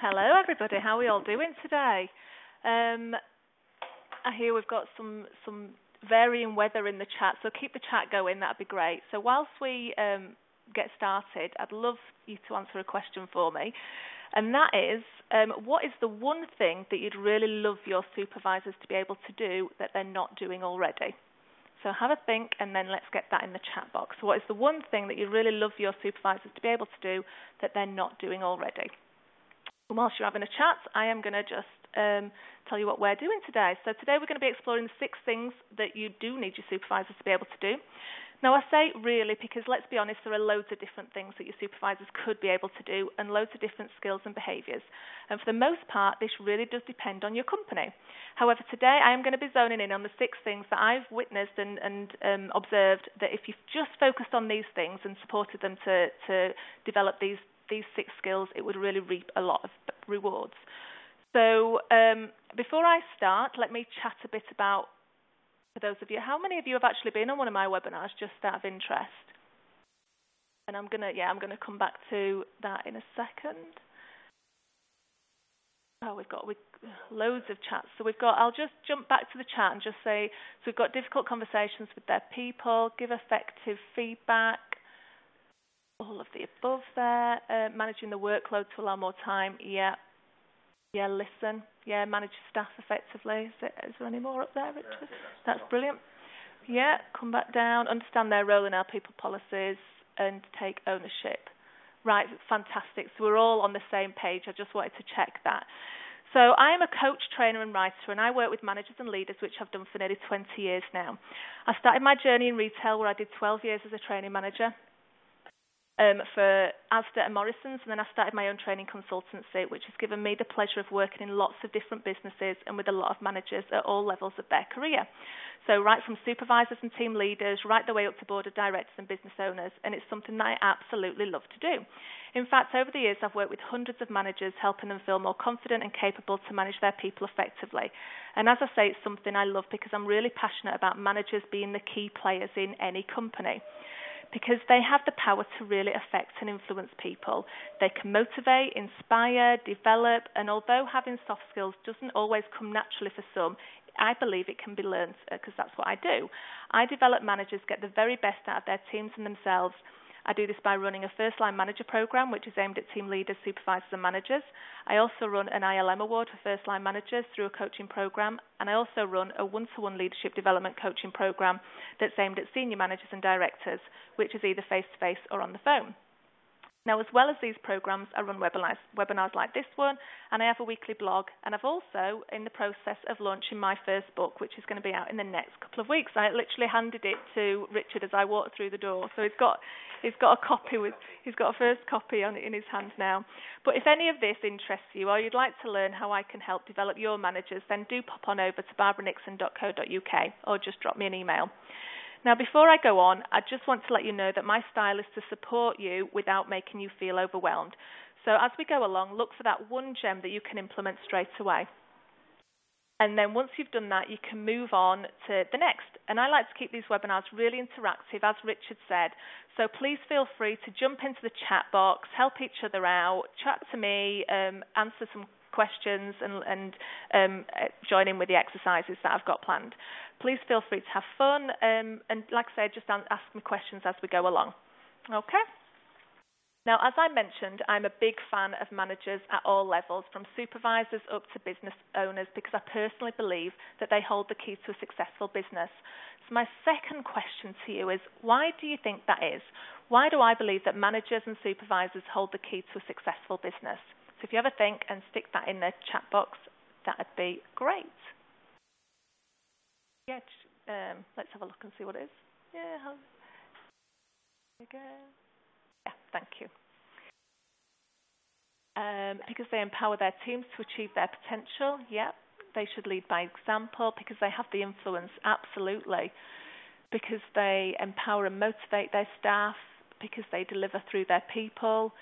Hello, everybody. How are we all doing today? Um, I hear we've got some some varying weather in the chat, so keep the chat going. That'd be great. So whilst we um, get started, I'd love you to answer a question for me, and that is, um, what is the one thing that you'd really love your supervisors to be able to do that they're not doing already? So have a think, and then let's get that in the chat box. What is the one thing that you really love your supervisors to be able to do that they're not doing already? And whilst you're having a chat, I am going to just um, tell you what we're doing today. So today we're going to be exploring six things that you do need your supervisors to be able to do. Now I say really because let's be honest, there are loads of different things that your supervisors could be able to do and loads of different skills and behaviours. And for the most part, this really does depend on your company. However, today I am going to be zoning in on the six things that I've witnessed and, and um, observed that if you've just focused on these things and supported them to, to develop these these six skills, it would really reap a lot of rewards. So um, before I start, let me chat a bit about, for those of you, how many of you have actually been on one of my webinars just out of interest? And I'm gonna, yeah, I'm gonna come back to that in a second. Oh, we've got we, loads of chats. So we've got. I'll just jump back to the chat and just say. So we've got difficult conversations with their people. Give effective feedback. All of the above there. Uh, managing the workload to allow more time. Yeah, yeah, listen. Yeah, manage staff effectively. Is there, is there any more up there, Richard? Yeah, that's, that's brilliant. Yeah, come back down, understand their role in our people policies, and take ownership. Right, fantastic. So we're all on the same page. I just wanted to check that. So I am a coach, trainer, and writer, and I work with managers and leaders, which I've done for nearly 20 years now. I started my journey in retail, where I did 12 years as a training manager um, for Asda and Morrison's, and then I started my own training consultancy, which has given me the pleasure of working in lots of different businesses and with a lot of managers at all levels of their career. So right from supervisors and team leaders, right the way up to board of directors and business owners, and it's something that I absolutely love to do. In fact, over the years, I've worked with hundreds of managers, helping them feel more confident and capable to manage their people effectively. And as I say, it's something I love because I'm really passionate about managers being the key players in any company because they have the power to really affect and influence people. They can motivate, inspire, develop, and although having soft skills doesn't always come naturally for some, I believe it can be learned because uh, that's what I do. I develop managers get the very best out of their teams and themselves I do this by running a first line manager program, which is aimed at team leaders, supervisors, and managers. I also run an ILM award for first line managers through a coaching program, and I also run a one to one leadership development coaching program that's aimed at senior managers and directors, which is either face to face or on the phone. Now, as well as these programs, I run webinars, webinars like this one, and I have a weekly blog. And I've also in the process of launching my first book, which is going to be out in the next couple of weeks. I literally handed it to Richard as I walked through the door, so he's got he's got a copy with he's got a first copy on in his hands now. But if any of this interests you, or you'd like to learn how I can help develop your managers, then do pop on over to barbaranixon.co.uk or just drop me an email. Now, before I go on, I just want to let you know that my style is to support you without making you feel overwhelmed. So, as we go along, look for that one gem that you can implement straight away. And then once you've done that, you can move on to the next. And I like to keep these webinars really interactive, as Richard said. So please feel free to jump into the chat box, help each other out, chat to me, um, answer some questions, and, and um, join in with the exercises that I've got planned. Please feel free to have fun, um, and like I said, just ask me questions as we go along. Okay? Now, as I mentioned, I'm a big fan of managers at all levels, from supervisors up to business owners, because I personally believe that they hold the key to a successful business. So, my second question to you is why do you think that is? Why do I believe that managers and supervisors hold the key to a successful business? If you ever think and stick that in the chat box, that would be great. Yeah, um, let's have a look and see what it is. Yeah, how. Yeah, thank you. Um, because they empower their teams to achieve their potential. Yeah, they should lead by example because they have the influence. Absolutely, because they empower and motivate their staff. Because they deliver through their people.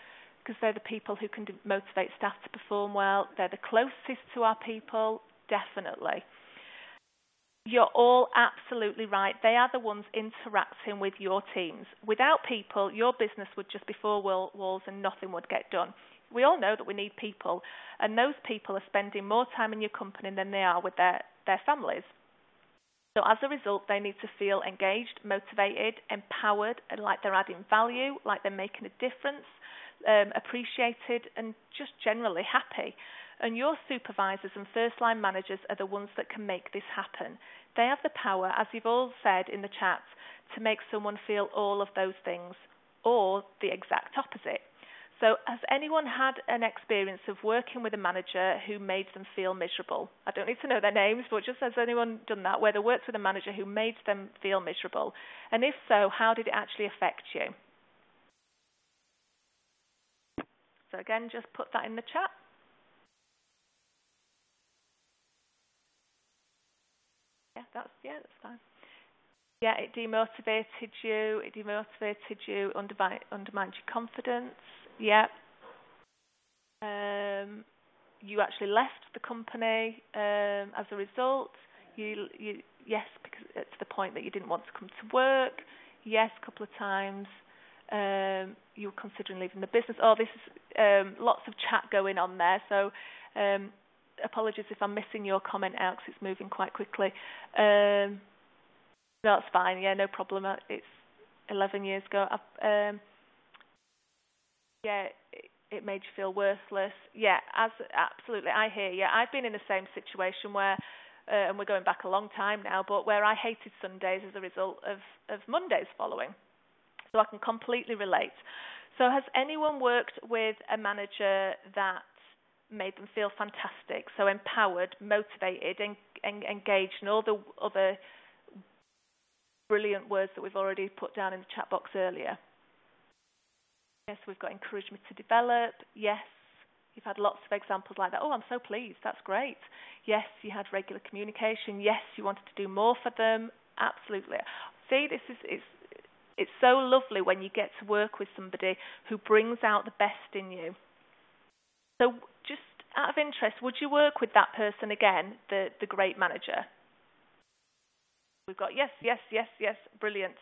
Because they're the people who can motivate staff to perform well. They're the closest to our people. Definitely You're all absolutely right. They are the ones interacting with your teams. Without people, your business would just be four walls and nothing would get done. We all know that we need people, and those people are spending more time in your company than they are with their, their families. So as a result, they need to feel engaged, motivated, empowered, and like they're adding value, like they're making a difference, um, appreciated, and just generally happy. And your supervisors and first line managers are the ones that can make this happen. They have the power, as you've all said in the chat, to make someone feel all of those things or the exact opposite. So, has anyone had an experience of working with a manager who made them feel miserable? I don't need to know their names, but just has anyone done that, where they worked with a manager who made them feel miserable? And if so, how did it actually affect you? So, again, just put that in the chat. Yeah, that's yeah, that's fine. Yeah, it demotivated you. It demotivated you. Undermined, undermined your confidence. Yeah. Um, you actually left the company um, as a result. You, you, yes, because it's the point that you didn't want to come to work. Yes, a couple of times. Um, you were considering leaving the business. Oh, this is um, lots of chat going on there. So um, apologies if I'm missing your comment out because it's moving quite quickly. Um, no, it's fine. Yeah, no problem. Uh, it's 11 years ago. Um, yeah, it, it made you feel worthless. Yeah, as absolutely, I hear you. I've been in the same situation where, uh, and we're going back a long time now, but where I hated Sundays as a result of of Mondays following. So I can completely relate. So has anyone worked with a manager that made them feel fantastic, so empowered, motivated, en- engaged, and all the other brilliant words that we've already put down in the chat box earlier. Yes, we've got encouragement to develop. Yes, you've had lots of examples like that. Oh, I'm so pleased. That's great. Yes, you had regular communication. Yes, you wanted to do more for them. Absolutely. See, this is it's it's so lovely when you get to work with somebody who brings out the best in you. So just out of interest, would you work with that person again, the, the great manager? We've got yes, yes, yes, yes, brilliant.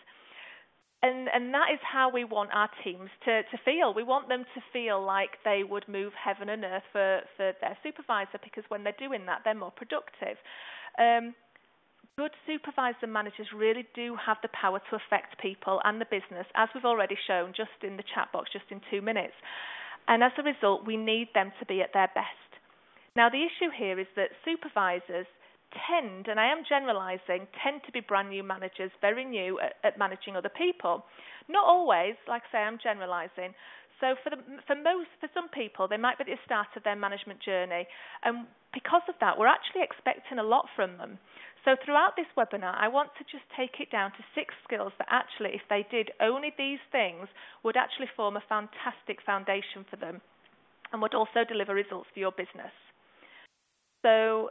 And and that is how we want our teams to, to feel. We want them to feel like they would move heaven and earth for, for their supervisor because when they're doing that, they're more productive. Um, good supervisors and managers really do have the power to affect people and the business, as we've already shown just in the chat box, just in two minutes. And as a result, we need them to be at their best. Now, the issue here is that supervisors tend, and I am generalizing, tend to be brand new managers, very new at, at managing other people. Not always, like I say, I'm generalizing. So for the, for most for some people, they might be at the start of their management journey, and because of that, we're actually expecting a lot from them. So throughout this webinar, I want to just take it down to six skills that actually, if they did only these things, would actually form a fantastic foundation for them, and would also deliver results for your business. So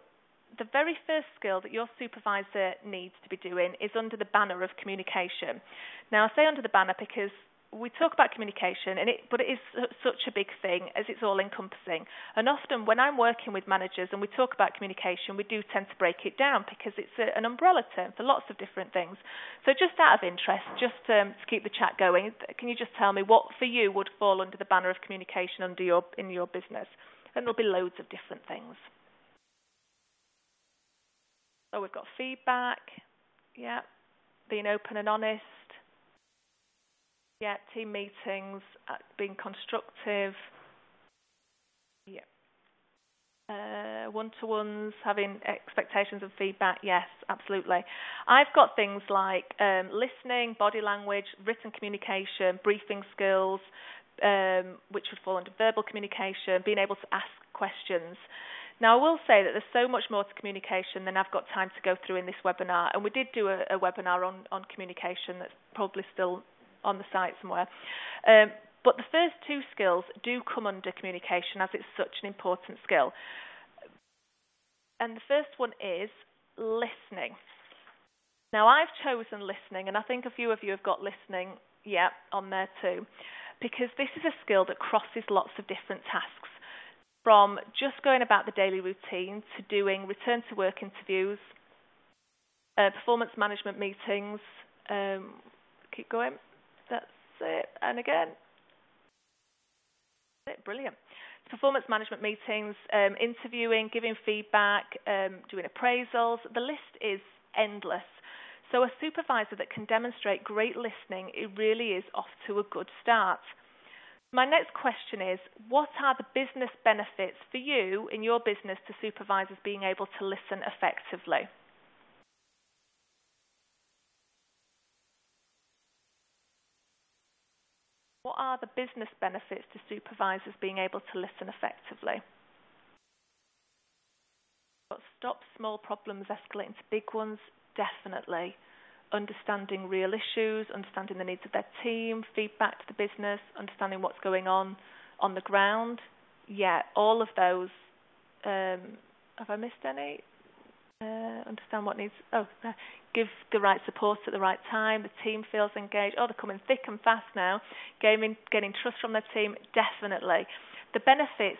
the very first skill that your supervisor needs to be doing is under the banner of communication. Now, I say under the banner because we talk about communication, and it, but it is such a big thing as it's all encompassing. And often, when I'm working with managers and we talk about communication, we do tend to break it down because it's a, an umbrella term for lots of different things. So, just out of interest, just um, to keep the chat going, can you just tell me what for you would fall under the banner of communication under your in your business? And there'll be loads of different things. So we've got feedback, yeah, being open and honest, yeah, team meetings, uh, being constructive, yeah. Uh, one-to-ones, having expectations and feedback, yes, absolutely. I've got things like um, listening, body language, written communication, briefing skills, um, which would fall under verbal communication, being able to ask questions. Now, I will say that there's so much more to communication than I've got time to go through in this webinar, and we did do a, a webinar on, on communication that's probably still on the site somewhere. Um, but the first two skills do come under communication as it's such an important skill. And the first one is listening. Now, I've chosen listening, and I think a few of you have got listening, yeah, on there too, because this is a skill that crosses lots of different tasks from just going about the daily routine to doing return to work interviews, Uh, performance management meetings. Um, keep going. That's it. And again. It. Brilliant. Performance management meetings, um, interviewing, giving feedback, um, doing appraisals. The list is endless. So a supervisor that can demonstrate great listening, it really is off to a good start. My next question is what are the business benefits for you in your business to supervisors being able to listen effectively? What are the business benefits to supervisors being able to listen effectively? Stop small problems escalating to big ones, definitely understanding real issues, understanding the needs of their team, feedback to the business, understanding what's going on on the ground. Yeah, all of those. Um, have I missed any? Uh, understand what needs. Oh, uh, give the right support at the right time. The team feels engaged. Oh, they're coming thick and fast now. Gaining, getting trust from their team, definitely. The benefits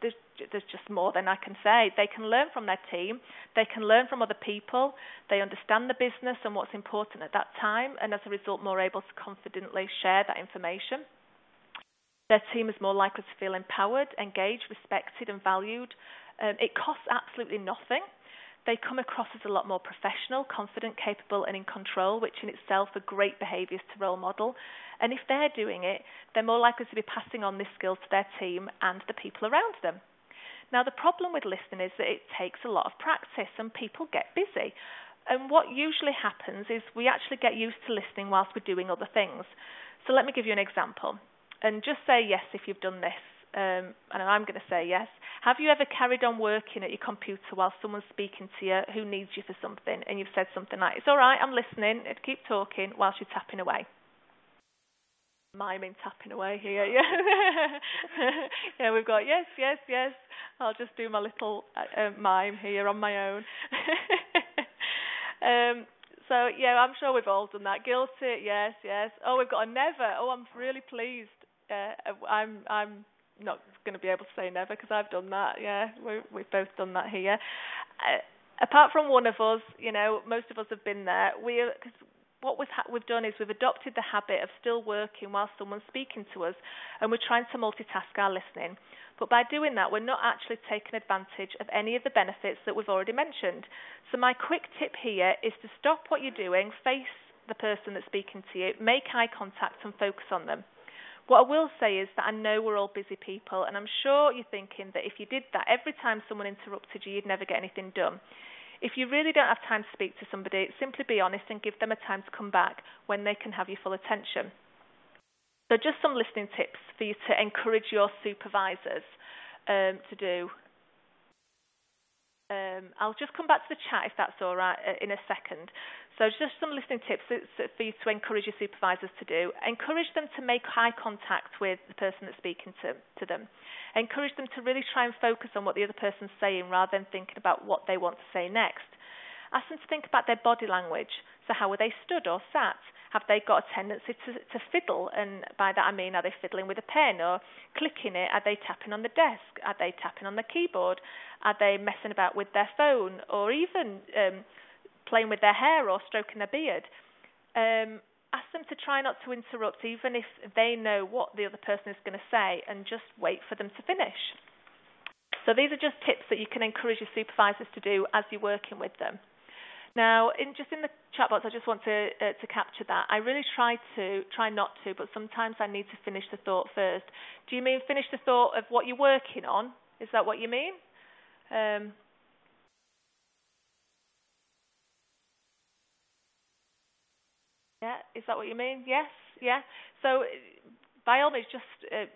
there's, there's just more than I can say. They can learn from their team, they can learn from other people, they understand the business and what's important at that time, and as a result, more able to confidently share that information. Their team is more likely to feel empowered, engaged, respected, and valued. Um, it costs absolutely nothing. They come across as a lot more professional, confident, capable, and in control, which in itself are great behaviours to role model. And if they're doing it, they're more likely to be passing on this skill to their team and the people around them. Now, the problem with listening is that it takes a lot of practice and people get busy. And what usually happens is we actually get used to listening whilst we're doing other things. So let me give you an example. And just say yes if you've done this. Um, and I'm going to say yes. Have you ever carried on working at your computer while someone's speaking to you who needs you for something and you've said something like, it's all right, I'm listening, it keep talking whilst you're tapping away? miming, tapping away here. Yeah, yeah. We've got yes, yes, yes. I'll just do my little uh, uh mime here on my own. um, so yeah, I'm sure we've all done that. Guilty, yes, yes. Oh, we've got a never. Oh, I'm really pleased. Uh, I'm I'm not going to be able to say never because I've done that. Yeah, we we've both done that here. Uh, apart from one of us, you know, most of us have been there. We cause what we've, ha- we've done is we've adopted the habit of still working while someone's speaking to us, and we're trying to multitask our listening. But by doing that, we're not actually taking advantage of any of the benefits that we've already mentioned. So, my quick tip here is to stop what you're doing, face the person that's speaking to you, make eye contact, and focus on them. What I will say is that I know we're all busy people, and I'm sure you're thinking that if you did that every time someone interrupted you, you'd never get anything done. If you really don't have time to speak to somebody, simply be honest and give them a time to come back when they can have your full attention. So, just some listening tips for you to encourage your supervisors um, to do. Um, I'll just come back to the chat if that's all right uh, in a second. So just some listening tips for you to encourage your supervisors to do. Encourage them to make eye contact with the person that's speaking to, to them. Encourage them to really try and focus on what the other person's saying rather than thinking about what they want to say next. Ask them to think about their body language. So how are they stood or sat? Have they got a tendency to, to fiddle? And by that I mean, are they fiddling with a pen or clicking it? Are they tapping on the desk? Are they tapping on the keyboard? Are they messing about with their phone or even um, playing with their hair or stroking their beard. Um, ask them to try not to interrupt, even if they know what the other person is going to say, and just wait for them to finish. So these are just tips that you can encourage your supervisors to do as you're working with them. Now, in, just in the chat box, I just want to uh, to capture that. I really try to try not to, but sometimes I need to finish the thought first. Do you mean finish the thought of what you're working on? Is that what you mean? Um, Yeah, is that what you mean? Yes, yeah. So by all means, just. Uh,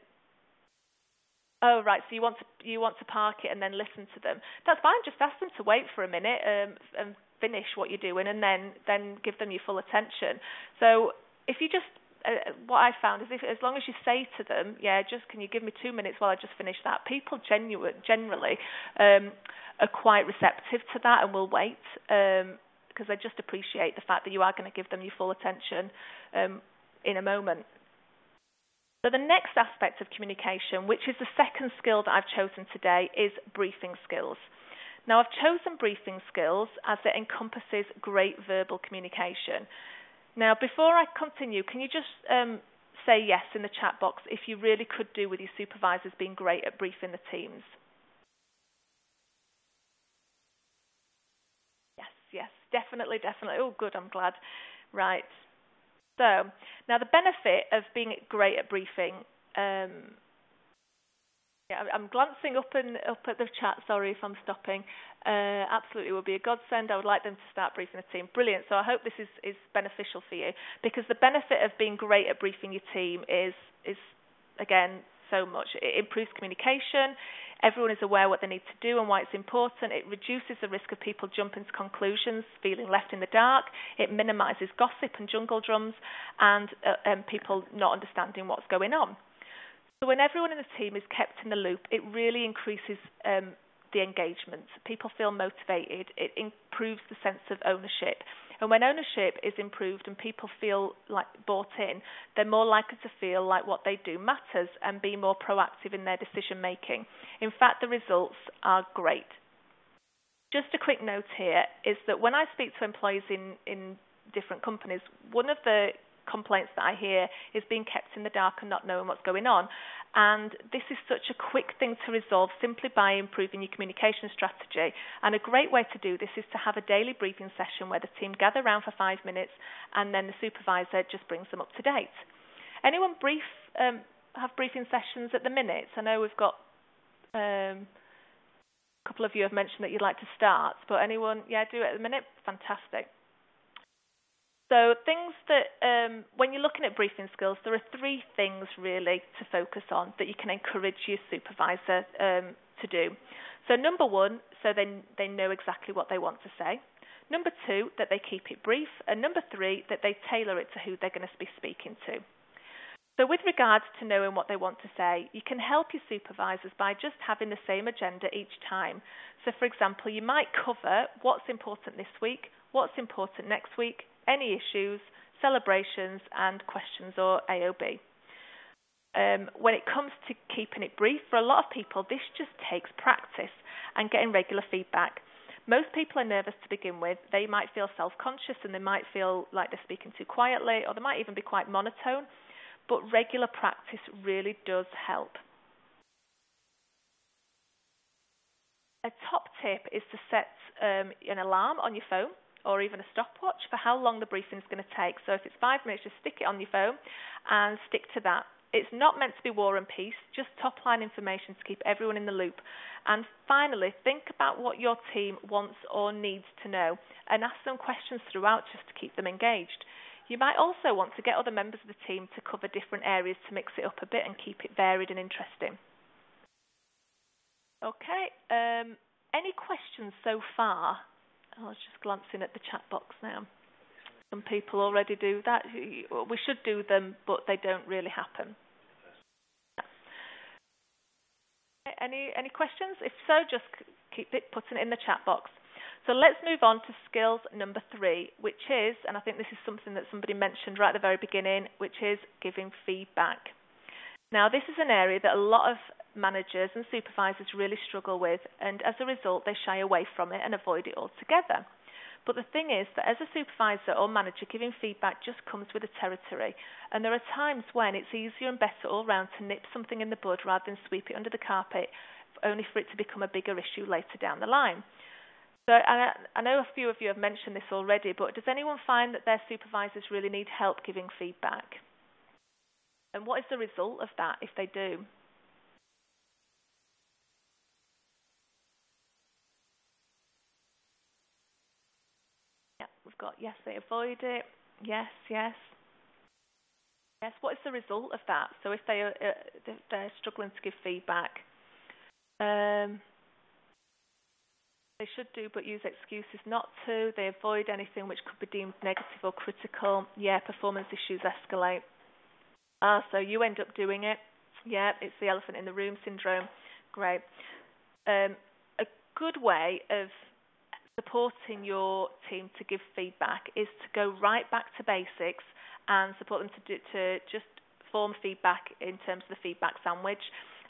oh right, so you want to you want to park it and then listen to them. That's fine. Just ask them to wait for a minute um, and finish what you're doing, and then then give them your full attention. So if you just uh, what I found is if as long as you say to them, yeah, just can you give me two minutes while I just finish that? People genu- generally um, are quite receptive to that and will wait. Um, because they just appreciate the fact that you are going to give them your full attention um, in a moment. So the next aspect of communication, which is the second skill that I've chosen today, is briefing skills. Now, I've chosen briefing skills as it encompasses great verbal communication. Now, before I continue, can you just um, say yes in the chat box if you really could do with your supervisors being great at briefing the teams? Yes, yes, definitely, definitely. Oh, good, I'm glad. Right. So, now the benefit of being great at briefing um, yeah, I'm glancing up and up at the chat. Sorry if I'm stopping. Uh, absolutely, will be a godsend. I would like them to start briefing the team. Brilliant. So I hope this is, is beneficial for you because the benefit of being great at briefing your team is is again so much. It improves communication. Everyone is aware what they need to do and why it's important. It reduces the risk of people jumping to conclusions, feeling left in the dark. It minimises gossip and jungle drums and, uh, and people not understanding what's going on. So when everyone in the team is kept in the loop, it really increases um, the engagement. People feel motivated. It improves the sense of ownership. And when ownership is improved and people feel like bought in, they're more likely to feel like what they do matters and be more proactive in their decision making. In fact, the results are great. Just a quick note here is that when I speak to employees in, in different companies, one of the complaints that I hear is being kept in the dark and not knowing what's going on. And this is such a quick thing to resolve simply by improving your communication strategy. And a great way to do this is to have a daily briefing session where the team gather around for five minutes and then the supervisor just brings them up to date. Anyone brief um, have briefing sessions at the minute? I know we've got um, a couple of you have mentioned that you'd like to start, but anyone, yeah, do it at the minute? Fantastic. So things that, um, when you're looking at briefing skills, there are three things really to focus on that you can encourage your supervisor um, to do. So number one, so they they know exactly what they want to say. Number two, that they keep it brief, and number three, that they tailor it to who they're going to be speaking to. So with regards to knowing what they want to say, you can help your supervisors by just having the same agenda each time. So for example, you might cover what's important this week, what's important next week, any issues, celebrations, and questions or AOB. Um, when it comes to keeping it brief, for a lot of people, this just takes practice and getting regular feedback. Most people are nervous to begin with. They might feel self conscious and they might feel like they're speaking too quietly, or they might even be quite monotone. But regular practice really does help. A top tip is to set um, an alarm on your phone or even a stopwatch for how long the briefing is going to take. So if it's five minutes, just stick it on your phone and stick to that. It's not meant to be war and peace, just top line information to keep everyone in the loop. And finally, think about what your team wants or needs to know and ask them questions throughout just to keep them engaged. You might also want to get other members of the team to cover different areas to mix it up a bit and keep it varied and interesting. Okay, um, any questions so far? Oh, I was just glancing at the chat box now. Some people already do that. We should do them, but they don't really happen. Any any questions? If so, just keep it putting it in the chat box. So let's move on to skills number three, which is, and I think this is something that somebody mentioned right at the very beginning, which is giving feedback. Now, this is an area that a lot of managers and supervisors really struggle with, and as a result, they shy away from it and avoid it altogether. But the thing is that as a supervisor or manager, giving feedback just comes with the territory. And there are times when it's easier and better all round to nip something in the bud rather than sweep it under the carpet, only for it to become a bigger issue later down the line. So I, I know a few of you have mentioned this already, but does anyone find that their supervisors really need help giving feedback? And what is the result of that if they do? Got yes, they avoid it. Yes, yes. Yes, what is the result of that? So if they are, uh, they're struggling to give feedback, um, they should do but use excuses not to. They avoid anything which could be deemed negative or critical. Yeah, performance issues escalate. Ah, so you end up doing it. Yeah, it's the elephant in the room syndrome. Great. Um, a good way of supporting your team to give feedback is to go right back to basics and support them to do, to just form feedback in terms of the feedback sandwich.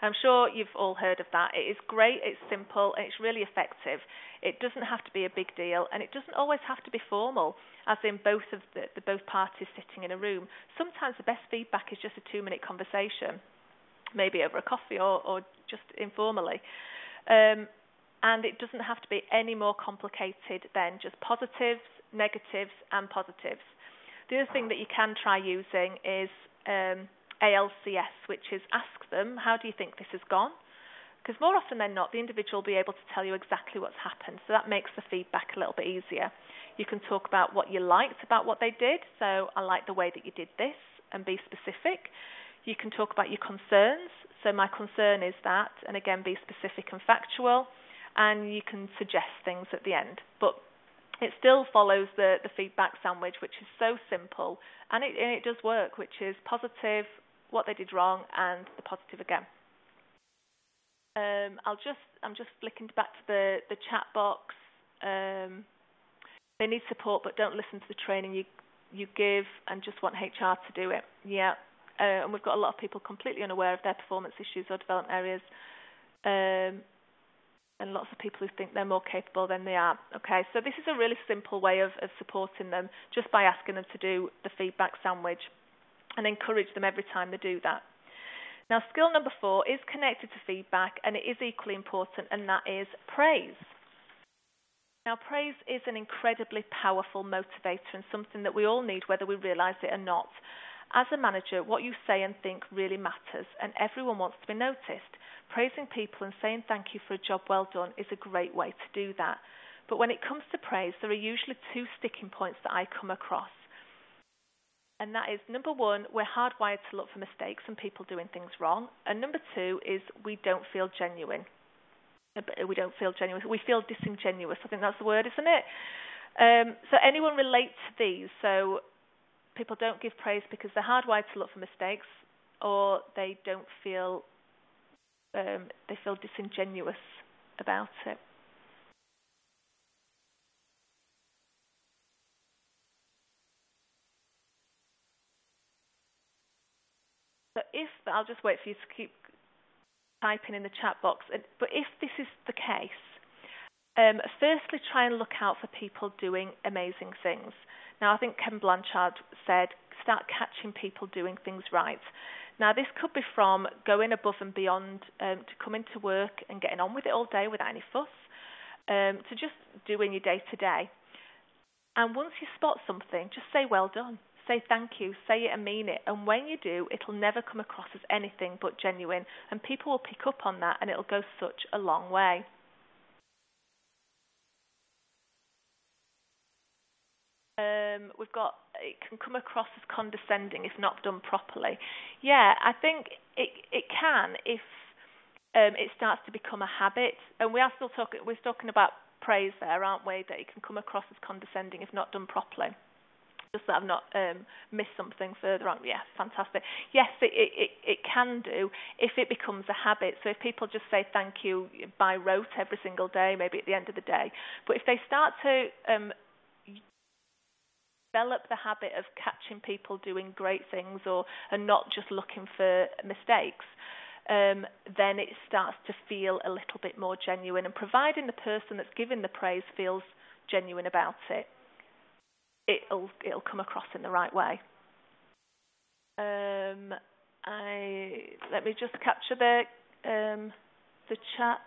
I'm sure you've all heard of that. It is great, it's simple, and it's really effective. It doesn't have to be a big deal, and it doesn't always have to be formal, as in both of the, the both parties sitting in a room. Sometimes the best feedback is just a two-minute conversation, maybe over a coffee or, or just informally. Um, and it doesn't have to be any more complicated than just positives, negatives, and positives. The other thing that you can try using is um, ALCS, which is ask them, how do you think this has gone? Because more often than not, the individual will be able to tell you exactly what's happened. So that makes the feedback a little bit easier. You can talk about what you liked about what they did. So I like the way that you did this and be specific. You can talk about your concerns. So my concern is that, and again, be specific and factual. And you can suggest things at the end. But it still follows the, the feedback sandwich, which is so simple, and it, and it does work, which is positive, what they did wrong, and the positive again. Um, I'll just I'm just flicking back to the the chat box. Um, they need support, but don't listen to the training you you give, and just want HR to do it. Yeah, uh, and we've got a lot of people completely unaware of their performance issues or development areas. Um, and lots of people who think they're more capable than they are. Okay, so this is a really simple way of, of supporting them just by asking them to do the feedback sandwich and encourage them every time they do that. Now, skill number four is connected to feedback and it is equally important, and that is praise. Now, praise is an incredibly powerful motivator and something that we all need, whether we realize it or not. As a manager, what you say and think really matters, and everyone wants to be noticed. Praising people and saying thank you for a job well done is a great way to do that. But when it comes to praise, there are usually two sticking points that I come across. And that is number one, we're hardwired to look for mistakes and people doing things wrong. And number two is we don't feel genuine. Uh, we don't feel genuine. We feel disingenuous. I think that's the word, isn't it? Um, so anyone relate to these? So people don't give praise because they're hardwired to look for mistakes, or they don't feel um, they feel disingenuous about it. So if I'll just wait for you to keep typing in the chat box. But if this is the case, um, firstly, try and look out for people doing amazing things. Now, I think Ken Blanchard said, start catching people doing things right. Now, this could be from going above and beyond um, to coming to work and getting on with it all day without any fuss, um, to just doing your day to day. And once you spot something, just say well done. Say thank you, say it and mean it. And when you do, it'll never come across as anything but genuine. And people will pick up on that and it'll go such a long way. Um, we've got it can come across as condescending if not done properly. Yeah, I think it it can if um, it starts to become a habit. And we are still talking we're talking about praise there, aren't we? That it can come across as condescending if not done properly. Just that I've not um, missed something further on. Yeah, fantastic. Yes, it, it it can do if it becomes a habit. So if people just say thank you by rote every single day, maybe at the end of the day, but if they start to um, develop the habit of catching people doing great things or and not just looking for mistakes, um, then it starts to feel a little bit more genuine. And providing the person that's giving the praise feels genuine about it, it'll it'll come across in the right way. Um, I let me just capture the um, the chat.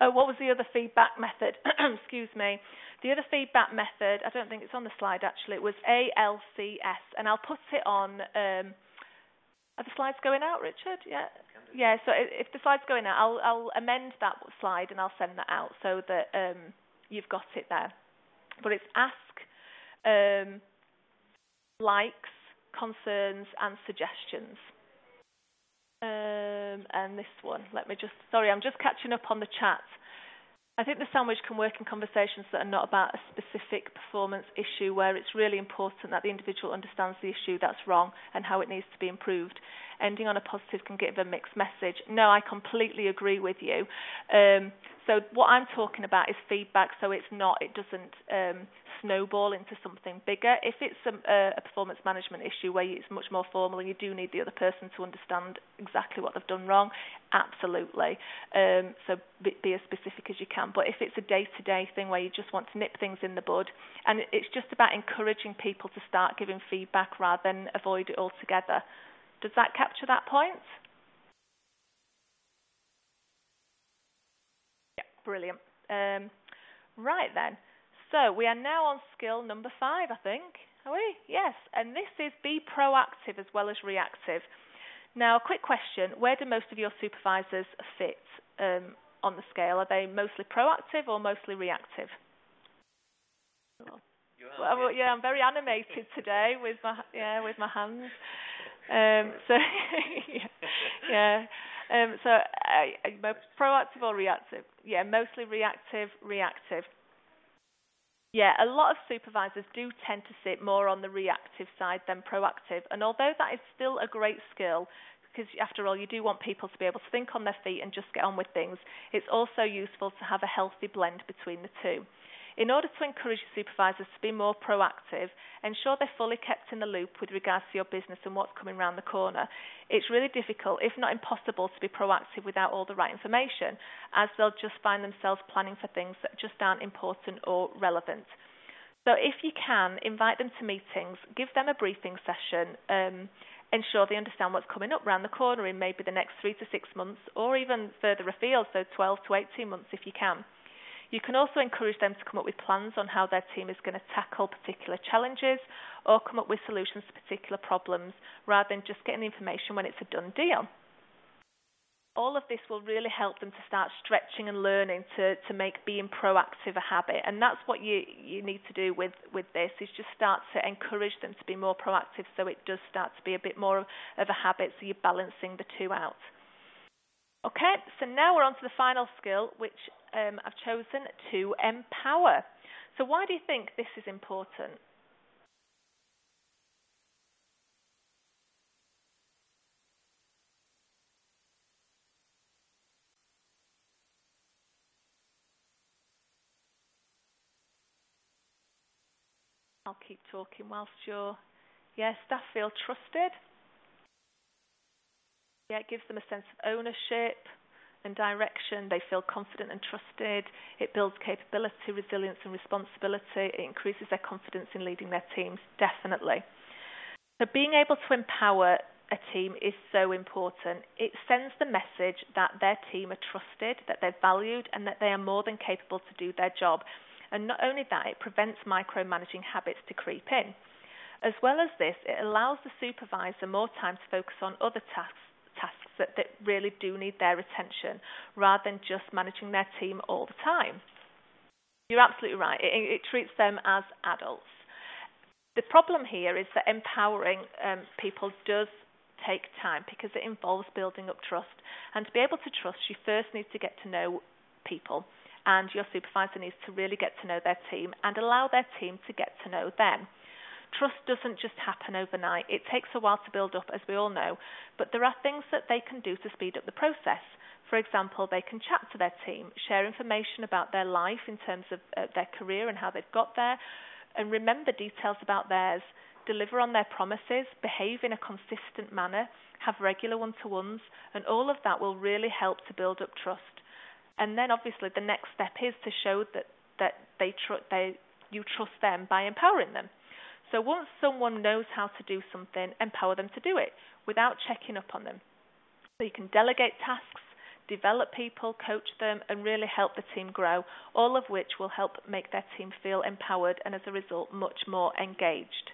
Oh, what was the other feedback method? Excuse me. The other feedback method, I don't think it's on the slide actually, it was ALCS, and I'll put it on. Um, are the slides going out, Richard? Yeah. Yeah. So if the slide's going out, I'll, I'll amend that slide and I'll send that out so that um, you've got it there. But it's ask, um, likes, concerns, and suggestions. Um, and this one, let me just, sorry, I'm just catching up on the chat. I think the sandwich can work in conversations that are not about a specific performance issue, where it's really important that the individual understands the issue that's wrong and how it needs to be improved. Ending on a positive can give a mixed message. No, I completely agree with you. Um, So what I'm talking about is feedback, so it's not, it doesn't um, snowball into something bigger. If it's a, a performance management issue where it's much more formal and you do need the other person to understand exactly what they've done wrong, absolutely. Um, so be, be, as specific as you can. But if it's a day-to-day thing where you just want to nip things in the bud, and it's just about encouraging people to start giving feedback rather than avoid it altogether. Does that capture that point? Yeah, brilliant. Um, right then. So we are now on skill number five, I think. Are we? Yes. And this is be proactive as well as reactive. Now, a quick question: Where do most of your supervisors fit um, on the scale? Are they mostly proactive or mostly reactive? Well, yeah, I'm very animated today with my yeah with my hands. Um, so yeah, yeah. Um, so, uh, proactive or reactive? Yeah, mostly reactive, reactive. Yeah, a lot of supervisors do tend to sit more on the reactive side than proactive. And although that is still a great skill, because after all, you do want people to be able to think on their feet and just get on with things, it's also useful to have a healthy blend between the two. In order to encourage supervisors to be more proactive, ensure they're fully kept in the loop with regards to your business and what's coming around the corner. It's really difficult, if not impossible, to be proactive without all the right information, as they'll just find themselves planning for things that just aren't important or relevant. So if you can, invite them to meetings, give them a briefing session, um, ensure they understand what's coming up around the corner in maybe the next three to six months or even further afield, so 12 to 18 months if you can. You can also encourage them to come up with plans on how their team is going to tackle particular challenges or come up with solutions to particular problems rather than just getting information when it's a done deal. All of this will really help them to start stretching and learning to, to make being proactive a habit. And that's what you, you need to do with, with this is just start to encourage them to be more proactive so it does start to be a bit more of, a habit so you're balancing the two out. Okay, so now we're on to the final skill, which um, I've chosen to empower. So, why do you think this is important? I'll keep talking whilst you're. Yeah, staff feel trusted. Yeah, it gives them a sense of ownership and direction. They feel confident and trusted. It builds capability, resilience, and responsibility. It increases their confidence in leading their teams, definitely. So, being able to empower a team is so important. It sends the message that their team are trusted, that they're valued, and that they are more than capable to do their job. And not only that, it prevents micromanaging habits to creep in. As well as this, it allows the supervisor more time to focus on other tasks tasks that, that really do need their attention rather than just managing their team all the time. You're absolutely right. It, it treats them as adults. The problem here is that empowering um, people does take time because it involves building up trust. And to be able to trust, you first need to get to know people. And your supervisor needs to really get to know their team and allow their team to get to know them. Trust doesn't just happen overnight. It takes a while to build up, as we all know, but there are things that they can do to speed up the process. For example, they can chat to their team, share information about their life in terms of uh, their career and how they've got there, and remember details about theirs, deliver on their promises, behave in a consistent manner, have regular one to ones, and all of that will really help to build up trust. And then obviously the next step is to show that, that they, tr- they you trust them by empowering them. So once someone knows how to do something, empower them to do it without checking up on them. So you can delegate tasks, develop people, coach them, and really help the team grow, all of which will help make their team feel empowered and as a result much more engaged.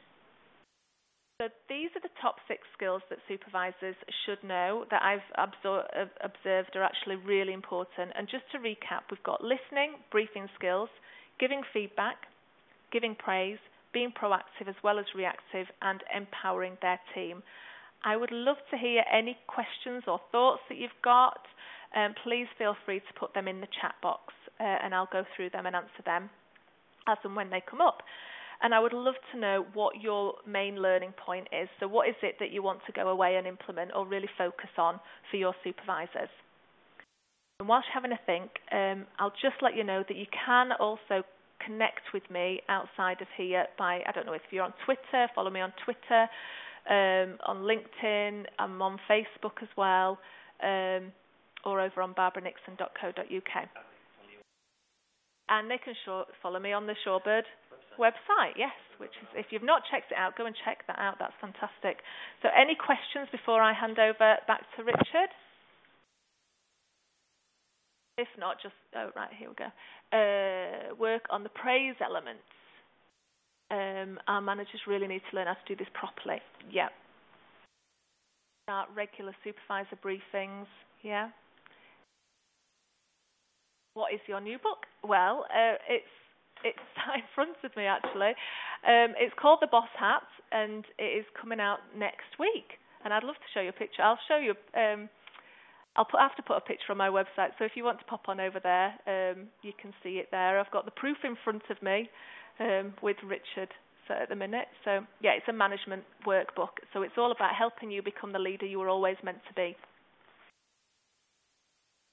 So these are the top six skills that supervisors should know that I've observed are actually really important. And just to recap, we've got listening, briefing skills, giving feedback, giving praise, being proactive as well as reactive, and empowering their team. I would love to hear any questions or thoughts that you've got. Um, please feel free to put them in the chat box uh, and I'll go through them and answer them as and when they come up. And I would love to know what your main learning point is. So, what is it that you want to go away and implement or really focus on for your supervisors? And whilst you're having a think, um, I'll just let you know that you can also connect with me outside of here by, I don't know if you're on Twitter, follow me on Twitter, um, on LinkedIn, I'm on Facebook as well, um, or over on barbaranixon.co.uk. And they can follow me on the Shorebird. Website, yes, which is, if you've not checked it out, go and check that out. That's fantastic. So, any questions before I hand over back to Richard? If not, just, oh, right, here we go. Uh, work on the praise elements. Um, our managers really need to learn how to do this properly. Yeah. Start regular supervisor briefings. Yeah. What is your new book? Well, uh, it's it's in front of me actually. Um, it's called The Boss Hat, and it is coming out next week. And I'd love to show you a picture. I'll show you. Um, I'll put, have to put a picture on my website. So if you want to pop on over there, um, you can see it there. I've got the proof in front of me um, with Richard so at the minute. So yeah, it's a management workbook. So it's all about helping you become the leader you were always meant to be.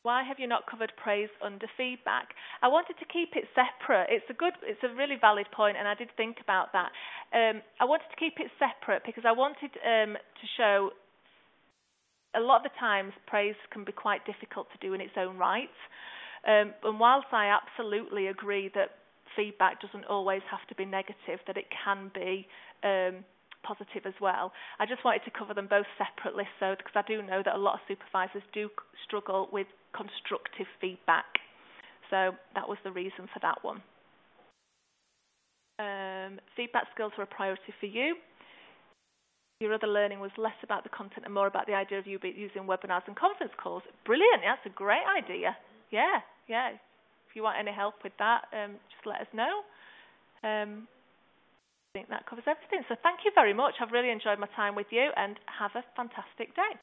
Why have you not covered praise under feedback? I wanted to keep it separate. It's a good, it's a really valid point, and I did think about that. Um, I wanted to keep it separate because I wanted um, to show a lot of the times praise can be quite difficult to do in its own right. Um, and whilst I absolutely agree that feedback doesn't always have to be negative, that it can be um, positive as well, I just wanted to cover them both separately. So because I do know that a lot of supervisors do struggle with constructive feedback. So that was the reason for that one. Um, feedback skills were a priority for you. Your other learning was less about the content and more about the idea of you using webinars and conference calls. Brilliant. That's a great idea. Yeah, yeah. If you want any help with that, um, just let us know. Um, I think that covers everything. So thank you very much. I've really enjoyed my time with you and have a fantastic day.